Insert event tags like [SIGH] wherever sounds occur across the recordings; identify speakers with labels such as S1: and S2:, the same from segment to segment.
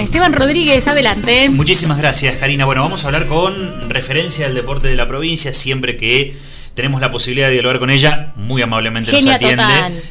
S1: Esteban Rodríguez, adelante.
S2: Muchísimas gracias, Karina. Bueno, vamos a hablar con referencia al deporte de la provincia, siempre que tenemos la posibilidad de dialogar con ella, muy amablemente nos atiende.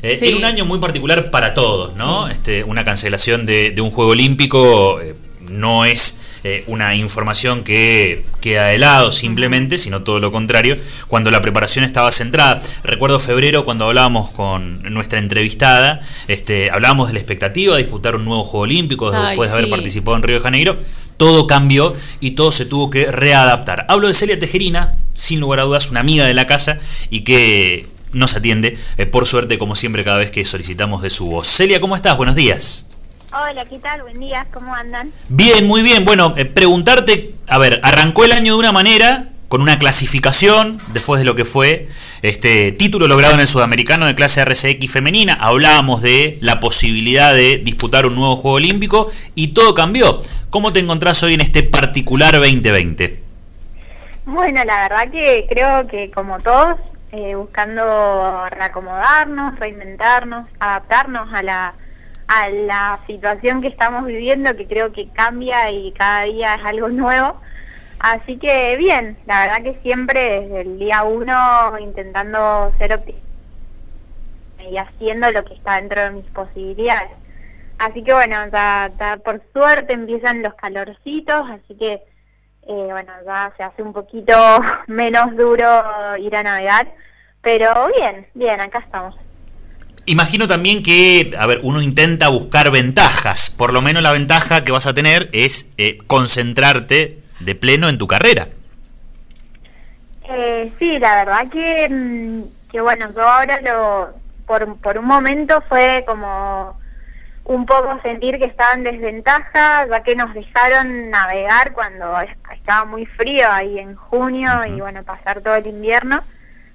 S2: Eh, en un año muy particular para todos, ¿no? Este, una cancelación de, un juego olímpico eh, no es eh, una información que queda de lado simplemente, sino todo lo contrario, cuando la preparación estaba centrada. Recuerdo febrero cuando hablábamos con nuestra entrevistada, este, hablábamos de la expectativa de disputar un nuevo Juego Olímpico después de haber participado en Río de Janeiro. Todo cambió y todo se tuvo que readaptar. Hablo de Celia Tejerina, sin lugar a dudas, una amiga de la casa y que nos atiende, eh, por suerte, como siempre, cada vez que solicitamos de su voz. Celia, ¿cómo estás? Buenos días.
S3: Hola, ¿qué tal? Buen día, ¿cómo andan?
S2: Bien, muy bien. Bueno, eh, preguntarte, a ver, arrancó el año de una manera, con una clasificación, después de lo que fue este título logrado en el sudamericano de clase RCX femenina. Hablábamos de la posibilidad de disputar un nuevo Juego Olímpico y todo cambió. ¿Cómo te encontrás hoy en este particular 2020?
S3: Bueno, la verdad que creo que como todos, eh, buscando reacomodarnos, reinventarnos, adaptarnos a la a la situación que estamos viviendo, que creo que cambia y cada día es algo nuevo. Así que bien, la verdad que siempre desde el día uno intentando ser optimista y haciendo lo que está dentro de mis posibilidades. Así que bueno, ya, por suerte empiezan los calorcitos, así que eh, bueno, ya se hace un poquito [LAUGHS] menos duro ir a navegar, pero bien, bien, acá estamos.
S2: Imagino también que, a ver, uno intenta buscar ventajas. Por lo menos la ventaja que vas a tener es eh, concentrarte de pleno en tu carrera.
S3: Eh, sí, la verdad que, mm, que bueno, yo ahora lo, por, por un momento fue como un poco sentir que estaba en desventaja, ya que nos dejaron navegar cuando estaba muy frío ahí en junio y bueno, pasar todo el invierno.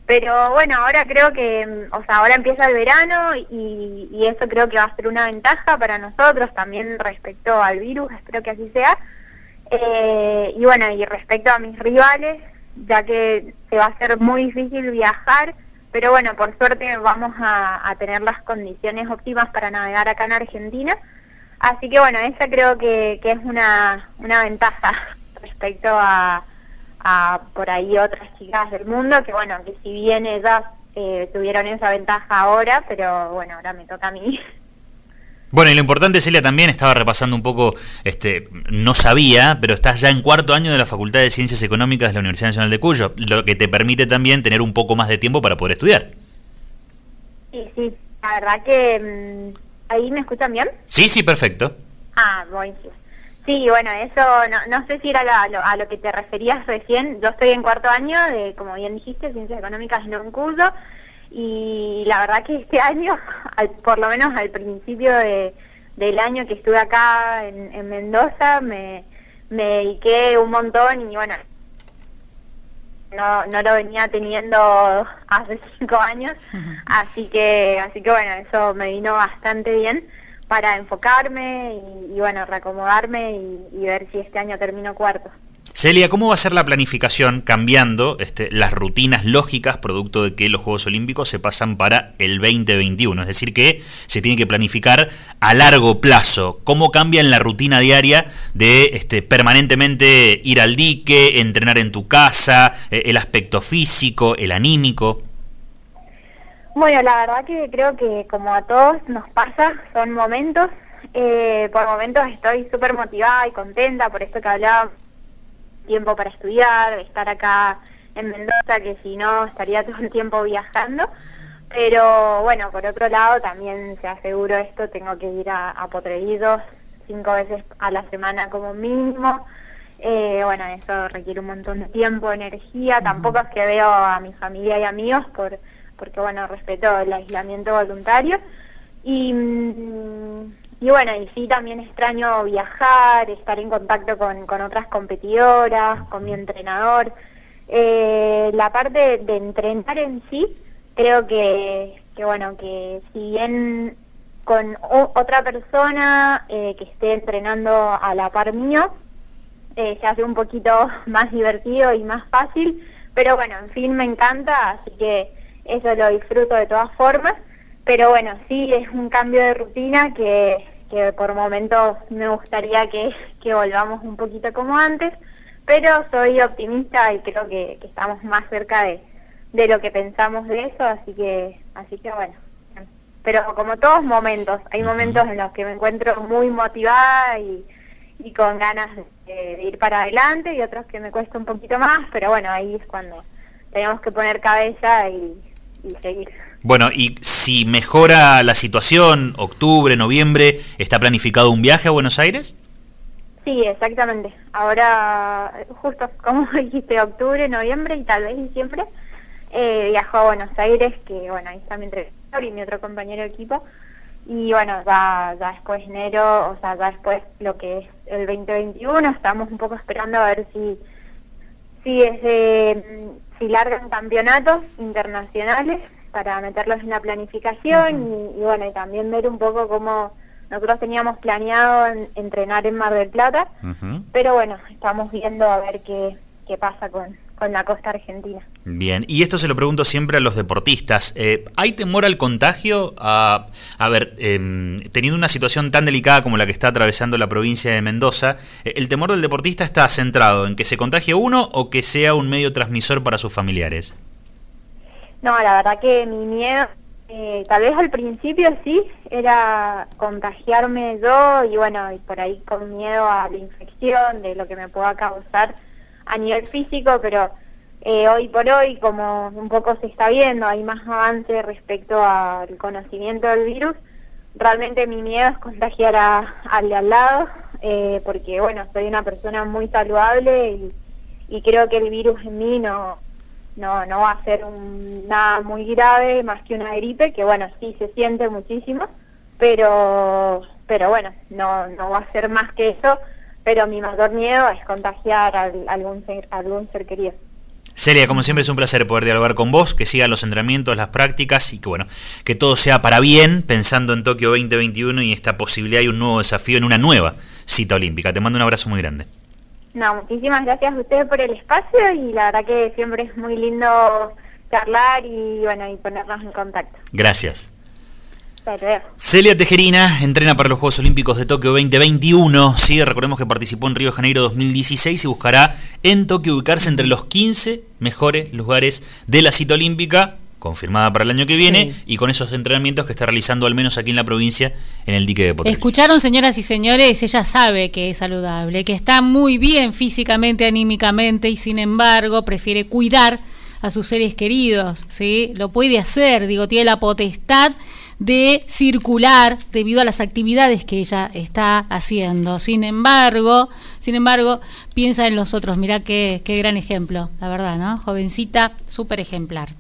S3: Pero bueno, ahora creo que, mm, o sea, ahora empieza el verano y, y, eso creo que va a ser una ventaja para nosotros también respecto al virus, espero que así sea. Eh, y bueno, y respecto a mis rivales, ya que se va a ser muy difícil viajar, pero bueno, por suerte vamos a, tener las condiciones óptimas para navegar acá en Argentina. Así que bueno, esa creo que, que es una, una ventaja [LAUGHS] respecto a a por ahí otras chicas del mundo, que bueno, que si bien ellas eh, tuvieron esa ventaja ahora, pero bueno, ahora me toca a mí.
S2: Bueno, y lo importante, Celia, también estaba repasando un poco, este, no sabía, pero estás ya en cuarto año de la Facultad de Ciencias Económicas de la Universidad Nacional de Cuyo, lo que te permite también tener un poco más de tiempo para poder estudiar.
S3: Sí, sí, la verdad que... Mm, ¿Ahí me escuchan bien?
S2: Sí, sí, perfecto.
S3: Ah, buenísimo. Sí, bueno, eso no, no sé si era a lo que te referías recién. Yo estoy en cuarto año de, como bien dijiste, Ciencias Económicas en un curso. Y la verdad que este [LAUGHS] año, por lo menos al principio de, del año que estuve acá en, Mendoza, me, me dediqué un montón y bueno, no, no lo venía teniendo [LAUGHS] hace cinco años, así que, así que bueno, eso me vino bastante bien para enfocarme y, bueno, reacomodarme y, ver si este año termino cuarto.
S2: Celia, ¿cómo va a ser la planificación cambiando este, las rutinas lógicas producto de que los Juegos Olímpicos se pasan para el 2021? Es decir, que se tiene que planificar a largo plazo. ¿Cómo cambia en la rutina diaria de este, permanentemente ir al dique, entrenar en tu casa, eh, el aspecto físico, el anímico?
S3: Bueno, la verdad que creo que como a todos nos pasa, son momentos. Eh, por momentos estoy súper motivada y contenta por esto que hablaba, tiempo para estudiar, estar acá en Mendoza, que si no estaría todo el tiempo viajando. Pero bueno, por otro lado también se aseguro esto, tengo que ir a, a cinco veces a la semana como mínimo. Eh, bueno, eso requiere un montón de tiempo, energía. Tampoco es que veo a mi familia y amigos por porque bueno, respeto el aislamiento voluntario. Y, mm, y bueno, y sí también extraño viajar, estar en contacto con, con otras competidoras, con mi entrenador. Eh, la parte de entrenar en sí, creo que, que bueno, que si bien con otra persona eh, que esté entrenando a la par mío, eh, se hace un poquito [LAUGHS] más divertido y más fácil, pero bueno, en fin, me encanta, así que eso lo disfruto de todas formas, pero bueno, sí es un cambio de rutina que, que por momentos me gustaría que, que volvamos un poquito como antes, pero soy optimista y creo que, que estamos más cerca de, de lo que pensamos de eso, así que, así que bueno. Pero como todos momentos, hay momentos en los que me encuentro muy motivada y, y con ganas de, ir para adelante y otros que me cuesta un poquito más, pero bueno, ahí es cuando tenemos que poner cabeza y, y seguir.
S2: Bueno, y si mejora la situación, octubre, noviembre, ¿está planificado un viaje a Buenos Aires?
S3: Sí, exactamente. Ahora, justo como [LAUGHS] dijiste, octubre, noviembre y tal vez diciembre, eh, viajó a Buenos Aires, que bueno, ahí está mi entrenador y mi otro compañero de equipo. Y bueno, ya, ya después enero, o sea, ya después lo que es el 2021, estamos un poco esperando a ver si, si, es si largan campeonatos internacionales para meterlos en la planificación y, bueno, y también ver un poco cómo nosotros teníamos planeado entrenar en Mar del Plata, pero bueno, estamos viendo a ver qué, qué pasa con, con la costa argentina.
S2: Bien, y esto se lo pregunto siempre a los deportistas. Eh, ¿Hay temor al contagio? A, a ver, em, teniendo una situación tan delicada como la que está atravesando la provincia de Mendoza, eh, ¿el temor del deportista está centrado en que se contagie uno o que sea un medio transmisor para sus familiares?
S3: No, la verdad que mi miedo, eh, tal vez al principio sí, era contagiarme yo y bueno, y por ahí con miedo a la infección, de lo que me pueda causar a nivel físico, pero eh, hoy por hoy, como un poco se está viendo, hay más avance respecto al conocimiento del virus, realmente mi miedo es contagiar a, al de al lado, eh, porque bueno, soy una persona muy saludable y, y creo que el virus en mí no no, no va a ser un, nada muy grave más que una gripe, que bueno, sí se siente muchísimo, pero, pero bueno, no, no va a ser más que eso, pero mi mayor miedo es contagiar a, algún, ser, algún ser querido.
S2: Celia, como siempre es un placer poder dialogar con vos, que sigan los entrenamientos, las prácticas y que bueno, que todo sea para bien, pensando en Tokio 2021 y esta posibilidad y un nuevo desafío en una nueva cita olímpica. Te mando un abrazo muy grande.
S3: No, muchísimas gracias a ustedes por el espacio y la verdad que siempre es muy lindo charlar y bueno, y ponernos en contacto.
S2: Gracias. Celia Tejerina entrena para los Juegos Olímpicos de Tokio 2021. Sí, recordemos que participó en Río de Janeiro 2016 y buscará en Tokio ubicarse entre los 15 mejores lugares de la cita olímpica confirmada para el año que viene y con esos entrenamientos que está realizando al menos aquí en la provincia en el dique de Potosí.
S1: Escucharon señoras y señores, ella sabe que es saludable, que está muy bien físicamente, anímicamente y sin embargo prefiere cuidar a sus seres queridos, ¿sí? Lo puede hacer, digo, tiene la potestad de circular debido a las actividades que ella está haciendo. Sin embargo, sin embargo, piensa en los otros. Mirá qué, qué gran ejemplo, la verdad, ¿no? Jovencita, súper ejemplar.